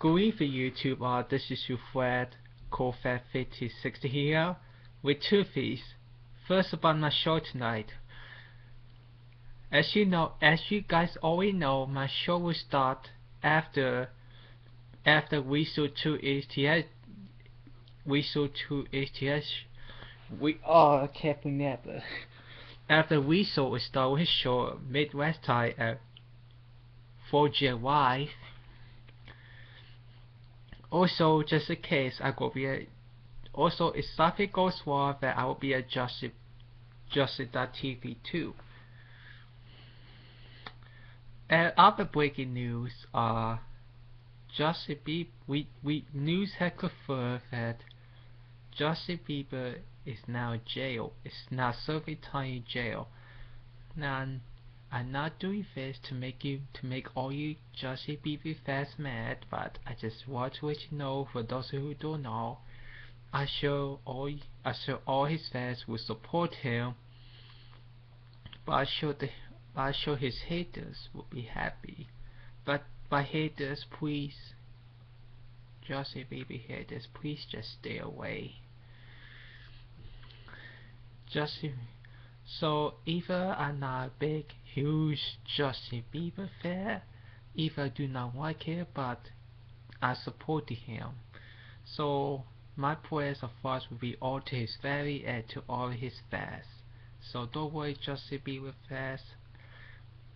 Going for YouTube, uh, this is your friend CoFat5060 here with two things. First about my show tonight. As you know, as you guys already know, my show will start after after Weasel 2 HTS Weasel 2 HTS we are careful never. After Weasel will start his show Midwest time at 4GY also, just in case, I will be a, also if something goes wrong, then I will be at Justin.TV too. And other breaking news are uh, Justin Bieber. We we news had confirmed that Justin Bieber is now in jail. Is now serving time in jail. Now I'm not doing this to make you to make all you Justin Bieber fans mad, but I just want to let you know for those who don't know, I sure all I sure all his fans will support him, but I sure the but I sure his haters will be happy. But by haters, please, Justin Bieber haters, please just stay away. Justin. So either I'm not big huge Justin Bieber fan. If I do not like it, but I support him. So my prayers of course will be all to his family and to all his fans. So don't worry, Justin Bieber fans.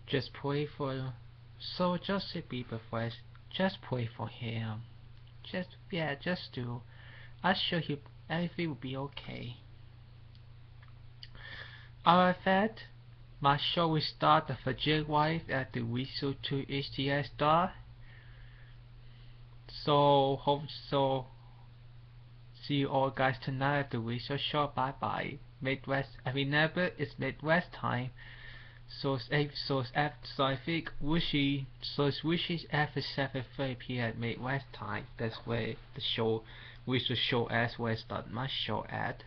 Just pray for. him. So Justin Bieber fans, just pray for him. Just yeah, just do. I'm sure he everything will be okay. Alright, that. My show will start the J-Wife at the Weasel 2 HTS star. So hope so see you all guys tonight at the Weasel show. Bye bye. Midwest I remember it's Midwest time. So it's so it's after so I think wishy so it's wishes after seven thirty PM Midwest time. That's where the show Weasel show as where start my show at.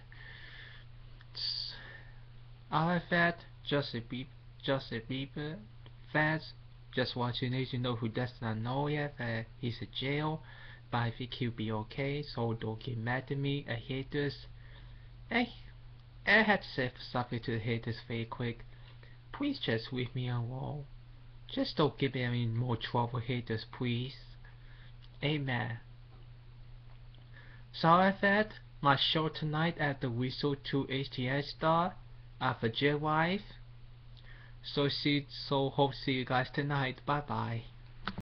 Alright that Justin Bieber, Justin Bieber fans just want you to know who does not know yet that he's in jail, but I think he'll be okay, so don't get mad at me, I hate this. Hey, I had to say something to the haters very quick. Please just leave me alone. Just don't give me any more trouble haters, please. Amen. Sorry that my show tonight at the Weasel 2 HTS Star after J Wife. So see so hope see you guys tonight. Bye bye.